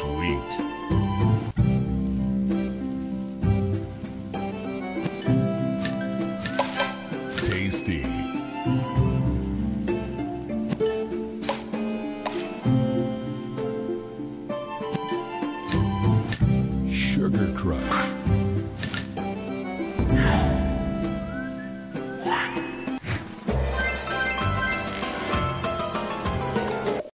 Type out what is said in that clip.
Sweet. Tasty. Sugar Crush.